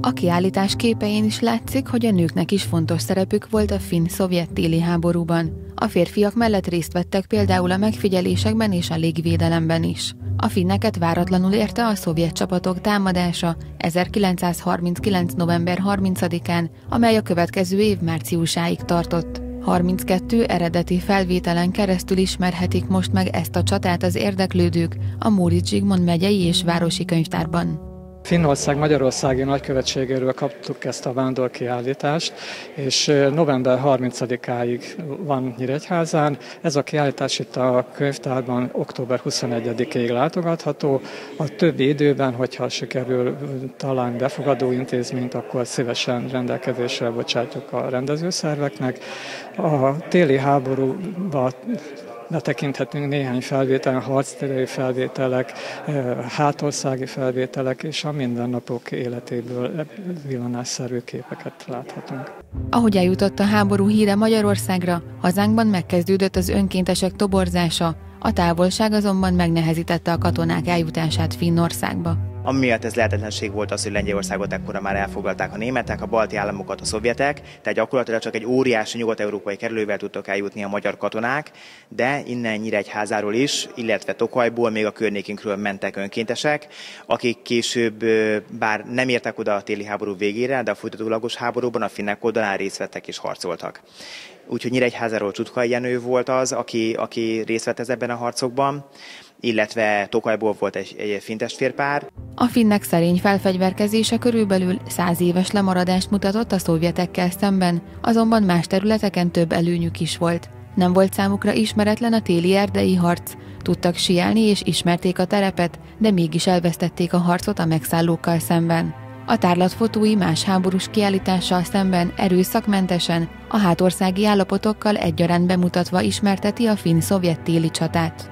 A kiállítás képein is látszik, hogy a nőknek is fontos szerepük volt a finn-szovjet téli háborúban. A férfiak mellett részt vettek például a megfigyelésekben és a légvédelemben is. A finneket váratlanul érte a szovjet csapatok támadása 1939. november 30-án, amely a következő év márciusáig tartott. 32 eredeti felvételen keresztül ismerhetik most meg ezt a csatát az érdeklődők a Móricz Zsigmond megyei és városi könyvtárban. Finnország Magyarországi nagykövetségéről kaptuk ezt a vándorkiállítást, és november 30-áig van Nyíregyházán. Ez a kiállítás itt a könyvtárban október 21-ig látogatható. A többi időben, hogyha sikerül találni befogadó intézményt, akkor szívesen rendelkezésre bocsátjuk a rendezőszerveknek. A téli háborúban betekinthetünk néhány felvételen, harcterei felvételek, hátországi felvételek, és a mindennapok életéből villanásszerű képeket láthatunk. Ahogy eljutott a háború híre Magyarországra, hazánkban megkezdődött az önkéntesek toborzása, a távolság azonban megnehezítette a katonák eljutását Finnországba. Ami miatt ez lehetetlenség volt az, hogy Lengyelországot ekkora már elfoglalták a németek, a balti államokat a szovjetek, tehát gyakorlatilag csak egy óriási nyugat-európai kerülővel tudtak eljutni a magyar katonák, de innen Nyíregyházáról is, illetve Tokajból, még a környékünkről mentek önkéntesek, akik később, bár nem értek oda a téli háború végére, de a folytatólagos háborúban a finnek oldalán részt vettek és harcoltak. Úgyhogy Nyíregyházáról Csutkai Jenő volt az, aki, aki részt vett ebben a harcokban illetve Tokajból volt egy, egy fintestvérpár. A finnek szerény felfegyverkezése körülbelül száz éves lemaradást mutatott a szovjetekkel szemben, azonban más területeken több előnyük is volt. Nem volt számukra ismeretlen a téli erdei harc, tudtak sielni és ismerték a terepet, de mégis elvesztették a harcot a megszállókkal szemben. A tárlatfotói más háborús kiállítással szemben erőszakmentesen, a hátországi állapotokkal egyaránt bemutatva ismerteti a finn-szovjet téli csatát.